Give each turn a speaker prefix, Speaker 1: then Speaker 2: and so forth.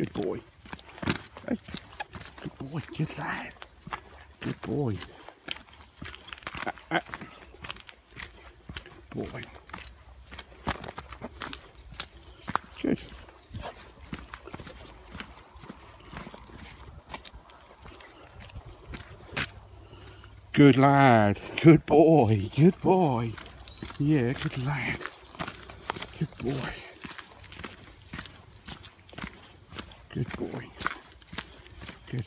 Speaker 1: Good boy. Hey. Good boy. Good lad. Good boy. Good boy. Good. Good lad. Good boy. Good boy. Yeah, good lad. Good boy. Good boy. Good.